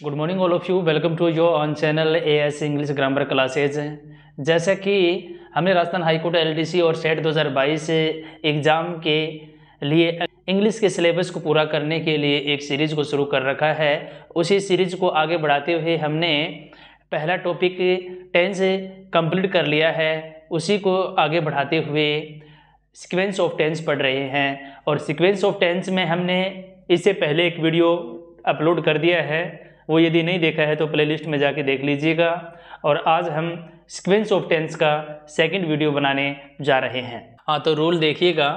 Good morning all of you welcome to your own channel A S English grammar classes जैसा कि हमने Rajasthan high court L और set 2022 exam के लिए English के सिलेबस को पूरा करने के लिए एक सीरीज़ को शुरू कर रखा है। उसी सीरीज़ को आगे बढ़ाते हुए हमने पहला टॉपिक टेंस कंप्लीट कर लिया है। उसी को आगे बढ़ाते हुए सीक्वेंस ऑफ़ टेंस पढ़ रहे हैं। और सिक्वेंस ऑफ़ टेंस में हमने इससे पहले एक वीडियो अपलोड कर दिया है। वो यदि नहीं देखा है तो प्लेलिस्ट में जाके देख लीजिएगा। और आज हम सीक्वेंस ऑफ़ टेंस का सेकंड वीडियो बनाने जा रहे हैं। हाँ तो रूल देखिएगा।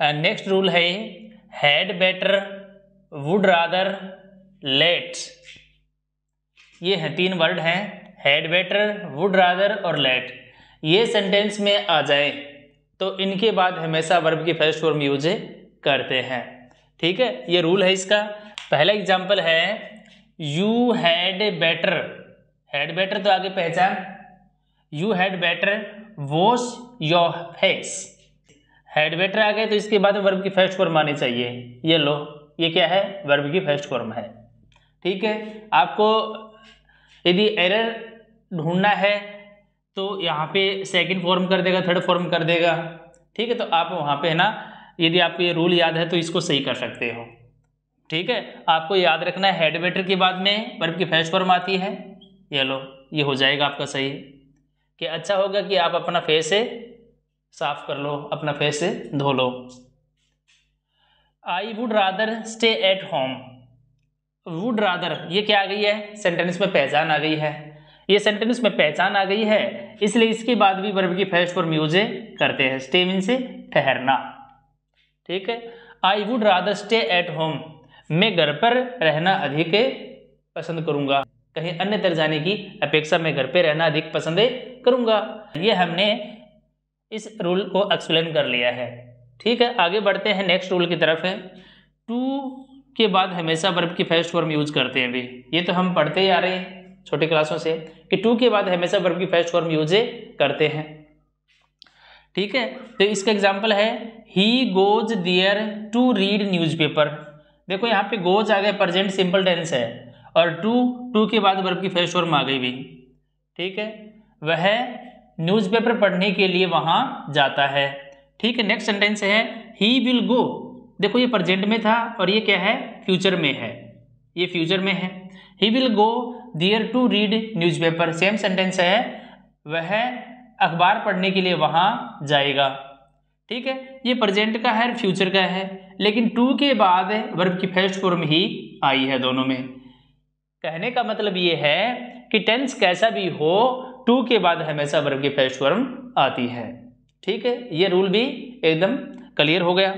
नेक्स्ट रूल है had better would rather let ये हैं, तीन वर्ड हैं हैड बेटर वुड रादर और लेट ये सेंटेंस में आ जाए तो इनके बाद हमेशा वर्ब की फ़र्स्ट फॉर्म यूज़ करते हैं। ठीक है, ये रूल है इसका। पहला एग्ज़ाम्पल है you had better had better तो आगे पहचान. You had better wash your face had better आ गए तो इसके बाद वर्ब की फ़र्स्ट फॉर्म आनी चाहिए. ये लो. ये क्या है? वर्ब की फ़र्स्ट फॉर्म है. ठीक है? आपको यदि एरर ढूंढना है तो यहाँ पे सेकंड फॉर्म कर देगा थर्ड फॉर्म कर देगा. ठीक है? तो आप वहाँ पे है ना, यदि आपको ये रूल याद है तो इसको सही कर सकते हो. ठीक है? आपको याद रखना है हेड बेटर के बाद में वर्ब की फ़र्स्ट फॉर्म आती है। ये लो, ये हो जाएगा आपका सही। कि अच्छा होगा कि आप अपना फेस साफ़ कर लो, अपना फेस धो लो। I would rather stay at home would rather ये क्या आ गई है? सेंटेंस में पहचान आ गई है। ये सेंटेंस में पहचान आ गई है, इसलिए इसके बाद भी वर्ब की फ़र्स्ट फॉर्म यूज़ करते हैं। स्टे मीन से ठहरना। ठीक है? I would rather stay at home मैं घर पर रहना अधिक पसंद करूँगा। कहीं अन्य तर जाने की अपेक्षा मैं घर पे रहना अधिक पसंद करूँगा। ये हमने इस रूल को एक्सप्लेन कर लिया है। ठीक है, आगे बढ़ते हैं नेक्स्ट रूल की तरफ़ है। टू के बाद हमेशा वर्ब की फ़र्स्ट फॉर्म यूज़ करते हैं अभी। ये तो हम पढ़ते ही आ रहे हैं छोटे क्लासों से कि टू के बाद हमेशा वर्ब की फ़र्स्ट फॉर्म यूज़ करते हैं। ठीक है तो इसका एग्ज़ाम्पल है he goes there to read newspaper देखो यहाँ पे गोज आ गए प्रेजेंट सिंपल टेंस है। और टू टू के बाद वर्ब की फ़र्स्ट फॉर्म आ गई भी। ठीक है? वह न्यूज़पेपर पढ़ने के लिए वहाँ जाता है। ठीक है? नेक्स्ट सेंटेंस है ही विल गो देखो ये प्रजेंट में था और ये क्या है? फ्यूचर में है। ये फ्यूचर में है। He will go there to read newspaper same sentence है, वह अखबार पढ़ने के लिए वहाँ जाएगा। ठीक है? ये प्रजेंट का है फ्यूचर का है। लेकिन टू के बाद वर्ब की फ़र्स्ट फॉर्म ही आई है दोनों में। कहने का मतलब ये है कि टेंस कैसा भी हो, टू के बाद हमेशा वर्ब की फ़र्स्ट फॉर्म आती है। ठीक है? ये रूल भी एकदम क्लियर हो गया।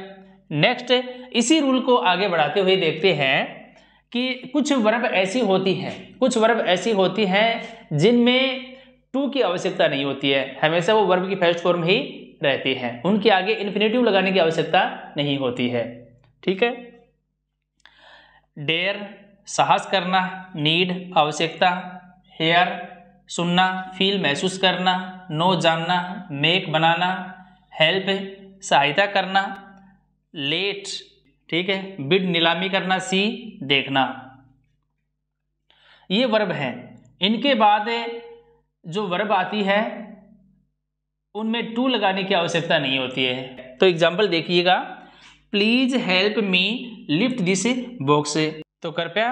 नेक्स्ट, इसी रूल को आगे बढ़ाते हुए देखते हैं कि कुछ वर्ब ऐसी होती हैं, कुछ वर्ब ऐसी होती हैं जिनमें टू की आवश्यकता नहीं होती है। हमेशा वो वर्ब की फ़र्स्ट फॉर्म ही रहती है। उनके आगे इन्फिनेटिव लगाने की आवश्यकता नहीं होती है। ठीक है? डेयर साहस करना नीड आवश्यकता हेयर सुनना फील महसूस करना नो जानना मेक बनाना हेल्प सहायता करना लेट ठीक है? बिड नीलामी करना सी देखना। ये वर्ब हैं। इनके बाद जो वर्ब आती है उनमें टू लगाने की आवश्यकता नहीं होती है। तो एग्ज़ाम्पल देखिएगा। Please help me lift this box तो कृपया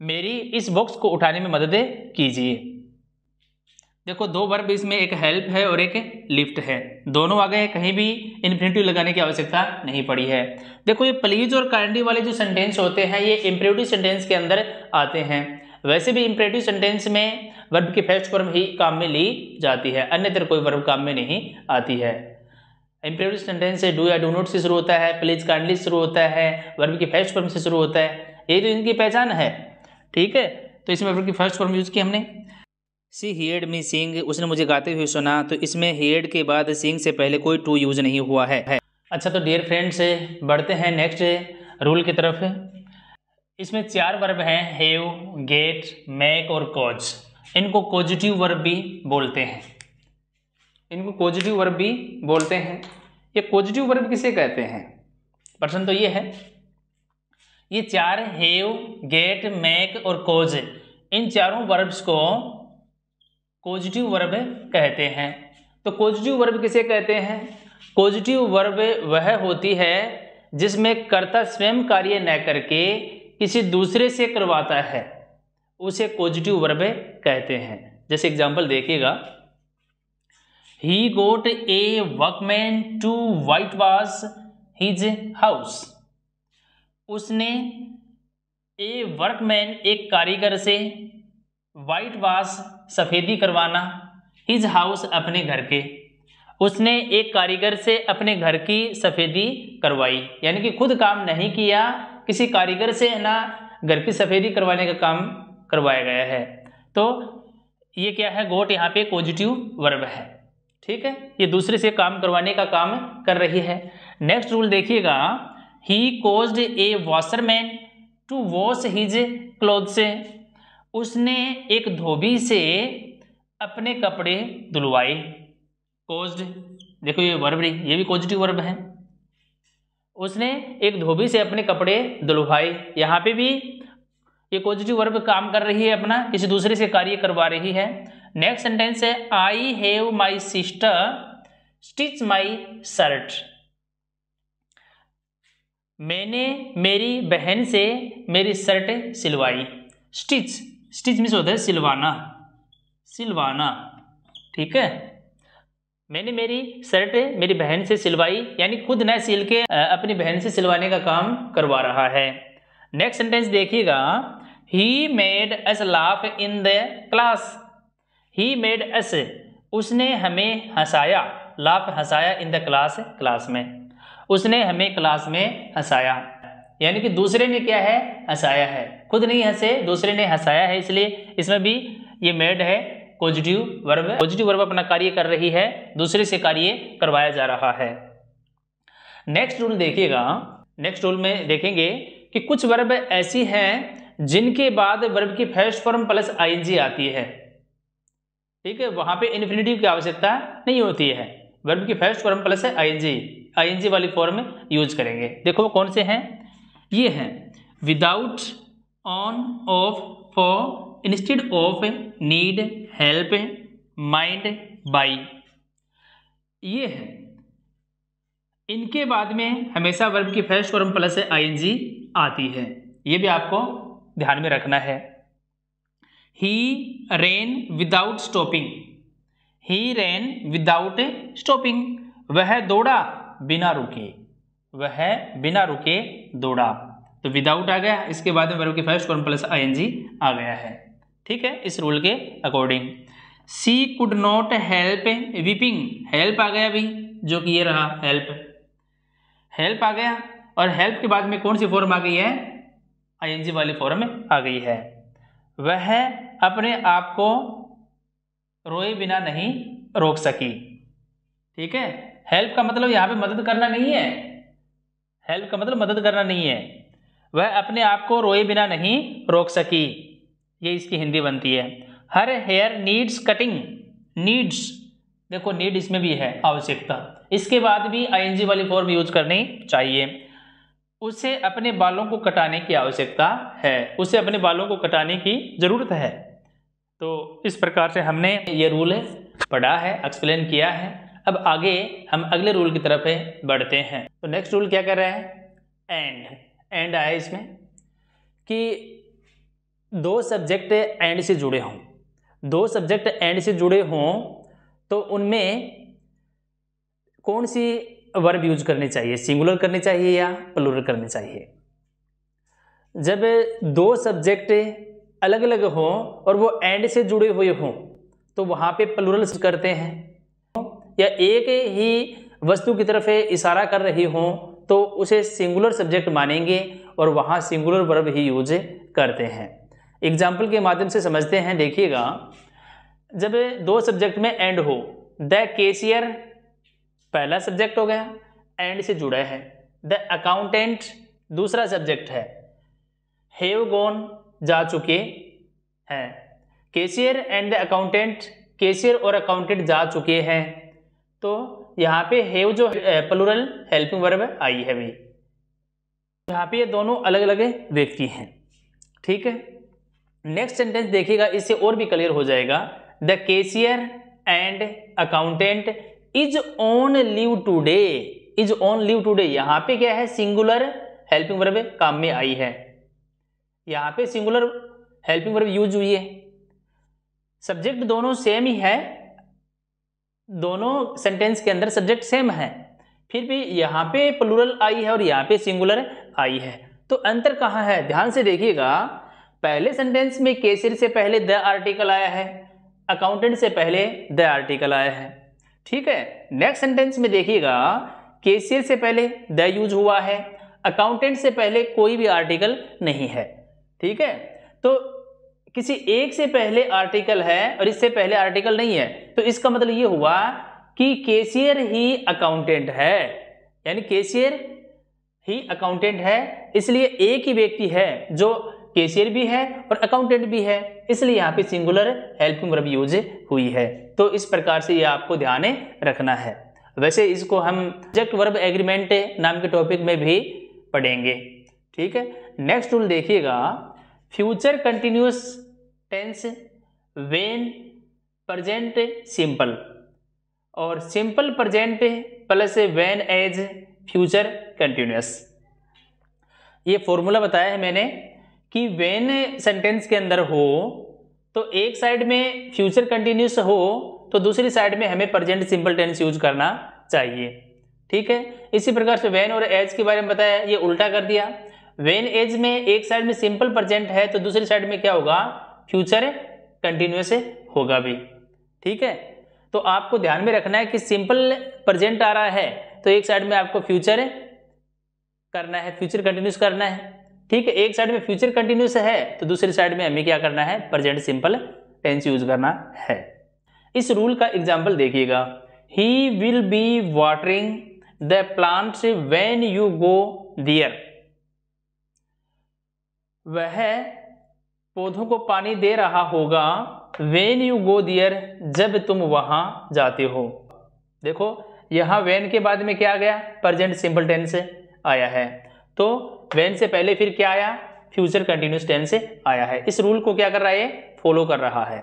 मेरी इस बॉक्स को उठाने में मदद कीजिए। देखो, दो वर्ब इसमें एक हेल्प है और एक लिफ्ट है। दोनों आ गए कहीं भी इन्फिनेटिव लगाने की आवश्यकता नहीं पड़ी है। देखो, ये प्लीज़ और काइंडली वाले जो सेंटेंस होते हैं, ये इम्प्रेटिव सेंटेंस के अंदर आते हैं। वैसे भी इम्परेटिव सेंटेंस में वर्ब की फ़र्स्ट फॉर्म ही काम में ली जाती है अन्यत्र कोई वर्ब काम में नहीं आती है। इम्परेटिव सेंटेंस से डू या डू नोट से शुरू होता है प्लीज़ काइंडली शुरू होता है वर्ब की फ़र्स्ट फॉर्म से शुरू होता है यही तो इनकी पहचान है, ठीक है? तो इसमें वर्ब की फ़र्स्ट फॉर्म यूज़ की हमने। सी हियर्ड मी सिंग उसने मुझे गाते हुए सुना तो इसमें हियर्ड के बाद सिंग से पहले कोई टू यूज़ नहीं हुआ है। अच्छा तो डियर फ्रेंड्स बढ़ते हैं नेक्स्ट रूल की तरफ़। इसमें चार वर्ब हैं हेव गेट मेक और कोज इनको पॉजिटिव वर्ब भी बोलते हैं। इनको पॉजिटिव वर्ब भी बोलते हैं। ये पॉजिटिव वर्ब किसे कहते हैं? प्रश्न तो ये है। ये चार हेव गेट मैक और कोज इन चारों वर्ब्स को पॉजिटिव वर्ब कहते हैं। तो पॉजिटिव वर्ब किसे कहते हैं? पॉजिटिव वर्ब वह होती है जिसमें कर्ता स्वयं कार्य न करके किसी दूसरे से करवाता है, उसे पॉजिटिव वर्ब कहते हैं। जैसे एग्ज़ाम्पल देखिएगा। He got a workman to whitewash his house उसने ए वर्कमैन एक कारीगर से वाइट वॉश सफ़ेदी करवाना हिज हाउस अपने घर के। उसने एक कारीगर से अपने घर की सफ़ेदी करवाई। यानी कि खुद काम नहीं किया किसी कारीगर से है ना घर की सफ़ेदी करवाने का काम करवाया गया है। तो ये क्या है? गोट यहाँ पे पॉजिटिव वर्ब है। ठीक है? ये दूसरे से काम करवाने का काम कर रही है। नेक्स्ट रूल देखिएगा। He caused a washerman to wash his cloth से उसने एक धोबी से अपने कपड़े धुलवाए। कोज्ड देखो ये वर्ब नहीं, ये भी पॉजिटिव वर्ब है। उसने एक धोबी से अपने कपड़े धुलवाए यहाँ पे भी ये पॉजिटिव वर्ब काम कर रही है अपना, किसी दूसरे से कार्य करवा रही है। नेक्स्ट सेंटेंस है I have my sister stitch my shirt मैंने मेरी बहन से मेरी शर्ट सिलवाई। स्टिच स्टिच मीन्स होता है सिलवाना। सिलवाना, ठीक है? मैंने मेरी शर्ट, मेरी बहन से सिलवाई, यानी खुद न सिल के अपनी बहन से सिलवाने का काम करवा रहा है। नेक्स्ट सेंटेंस देखिएगा। He made us laugh in the class he made us उसने हमें हंसाया लाफ हंसाया इन द क्लास क्लास में। उसने हमें क्लास में हंसाया। यानी कि दूसरे ने क्या है? हंसाया है। खुद नहीं हंसे, दूसरे ने हंसाया है, इसलिए इसमें भी ये मेड है। पॉजिटिव वर्ब पॉजिटिव वर्ब अपना कार्य कर रही है, दूसरे से कार्य करवाया जा रहा है। नेक्स्ट रूल देखिएगा। नेक्स्ट रूल में देखेंगे कि कुछ वर्ब ऐसी हैं जिनके बाद वर्ब की फ़र्स्ट फॉर्म प्लस आईएनजी आती है। ठीक है? वहाँ पे इन्फिनिटिव की आवश्यकता नहीं होती है। वर्ब की फ़र्स्ट फॉर्म प्लस है आईएनजी आईएनजी वाली फॉर्म यूज़ करेंगे। देखो कौन से हैं? ये हैं। Without on of for instead of need help mind by ये है। इनके बाद में हमेशा वर्ब की फ़र्स्ट फॉर्म प्लस आईएनजी आती है। ये भी आपको ध्यान में रखना है। He ran without stopping he ran without stopping वह दौड़ा बिना रुके। वह बिना रुके दौड़ा। तो विदाउट आ गया। इसके बाद में वर्ब की फ़र्स्ट फॉर्म प्लस आईएनजी आ गया है। ठीक है, इस रूल के according she could not help weeping help आ गया अभी, जो कि ये रहा हेल्प हेल्प आ गया, और हेल्प के बाद में कौन सी फॉर्म आ गई है? आईएनजी वाली फॉर्म आ गई है. वह अपने आप को रोए बिना नहीं रोक सकी. ठीक है? हेल्प का मतलब यहाँ पे मदद करना नहीं है. हेल्प का मतलब मदद करना नहीं है. वह अपने आप को रोए बिना नहीं रोक सकी. ये इसकी हिंदी बनती है। हर हेयर नीड्स कटिंग, नीड्स, देखो नीड इसमें भी है, आवश्यकता। इसके बाद भी आईएनजी वाली फॉर्म यूज़ करनी चाहिए। उसे अपने बालों को कटाने की आवश्यकता है। उसे अपने बालों को कटाने की ज़रूरत है। तो इस प्रकार से हमने ये रूल पढ़ा है एक्सप्लेन किया है। अब आगे हम अगले रूल की तरफ़ बढ़ते हैं। तो नेक्स्ट रूल क्या कर रहे हैं? एंड एंड आया इसमें कि दो सब्जेक्ट एंड से जुड़े हों। दो सब्जेक्ट एंड से जुड़े हों तो उनमें कौन सी वर्ब यूज़ करनी चाहिए? सिंगुलर करनी चाहिए या प्लूरल करनी चाहिए? जब दो सब्जेक्ट अलग अलग हों और वो एंड से जुड़े हुए हों तो वहाँ पे प्लूरल करते हैं। या एक ही वस्तु की तरफ़ इशारा कर रही हों तो उसे सिंगुलर सब्जेक्ट मानेंगे और वहाँ सिंगुलर वर्ब ही यूज़ करते हैं। एग्ज़ाम्पल के माध्यम से समझते हैं, देखिएगा। जब दो सब्जेक्ट में एंड हो द केसियर पहला सब्जेक्ट हो गया एंड से जुड़ा है। द अकाउंटेंट दूसरा सब्जेक्ट है। हेव गोन जा चुके हैं। Cashier and the accountant cashier और अकाउंटेंट जा चुके हैं। तो यहाँ पे हेव जो प्लूरल हेल्पिंग वर्ब आई है भाई यहाँ पे ये दोनों अलग अलग व्यक्ति हैं। ठीक है? नेक्स्ट सेंटेंस देखिएगा, इससे और भी क्लियर हो जाएगा। The cashier and accountant is on leave today is on leave today यहाँ पे क्या है? सिंगुलर हेल्पिंग वर्ब काम में आई है। यहाँ पे सिंगुलर हेल्पिंग वर्ब यूज़ हुई है। सब्जेक्ट दोनों सेम ही है। दोनों सेंटेंस के अंदर सब्जेक्ट सेम है। फिर भी यहाँ पे प्लूरल आई है और यहाँ पे सिंगुलर आई है। तो अंतर कहाँ है? ध्यान से देखिएगा। पहले सेंटेंस में केसर से पहले द आर्टिकल आया है अकाउंटेंट से पहले द आर्टिकल आया है। ठीक है? नेक्स्ट सेंटेंस में देखिएगा केसियर से पहले द यूज़ हुआ है अकाउंटेंट से पहले कोई भी आर्टिकल नहीं है। ठीक है? तो किसी एक से पहले आर्टिकल है और इससे पहले आर्टिकल नहीं है तो इसका मतलब ये हुआ कि केसियर ही अकाउंटेंट है। यानी केसियर ही अकाउंटेंट है, इसलिए एक ही व्यक्ति है जो केशियर भी है और अकाउंटेंट भी है। इसलिए यहाँ पे सिंगुलर हेल्पिंग वर्ब यूज़ हुई है। तो इस प्रकार से ये आपको ध्यान रखना है। वैसे इसको हम सब्जेक्ट वर्ब एग्रीमेंट नाम के टॉपिक में भी पढ़ेंगे। ठीक है? नेक्स्ट रूल देखिएगा। Future continuous tense when present simple और simple present plus when as future continuous ये फॉर्मूला बताया है मैंने। कि वेन सेंटेंस के अंदर हो तो एक साइड में फ्यूचर कंटिन्यूस हो तो दूसरी साइड में हमें प्रेजेंट सिंपल टेंस यूज़ करना चाहिए। ठीक है? इसी प्रकार से वेन और एज के बारे में बताया, ये उल्टा कर दिया। वेन एज में एक साइड में सिंपल प्रेजेंट है तो दूसरी साइड में क्या होगा? फ्यूचर कंटिन्यूस होगा भी। ठीक है? तो आपको ध्यान में रखना है कि सिंपल प्रेजेंट आ रहा है तो एक साइड में आपको फ्यूचर करना है फ्यूचर कंटिन्यूस करना है। ठीक है, एक साइड में फ्यूचर कंटिन्यूस है तो दूसरी साइड में हमें क्या करना है? प्रेजेंट सिंपल टेंस यूज़ करना है। इस रूल का एग्ज़ाम्पल देखिएगा। He will be watering the plants when you go there वह पौधों को पानी दे रहा होगा वेन यू गो दियर जब तुम वहाँ जाते हो। देखो, यहाँ वेन के बाद में क्या आ गया? प्रेजेंट सिंपल टेंस आया है। तो वेन से पहले फिर क्या आया? फ्यूचर कंटिन्यूस टेंस से आया है। इस रूल को क्या कर रहा है? फॉलो कर रहा है।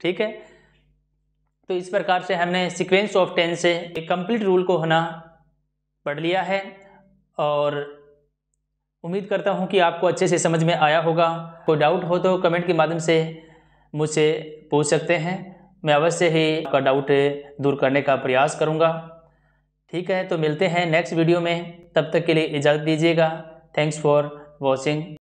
ठीक है? तो इस प्रकार से हमने सीक्वेंस ऑफ़ टेंस से एक कंप्लीट रूल को होना पढ़ लिया है और उम्मीद करता हूँ कि आपको अच्छे से समझ में आया होगा। कोई डाउट हो तो कमेंट के माध्यम से मुझसे पूछ सकते हैं। मैं अवश्य ही आपका डाउट दूर करने का प्रयास करूँगा। ठीक है तो मिलते हैं नेक्स्ट वीडियो में। तब तक के लिए इजाज़त दीजिएगा। Thanks for watching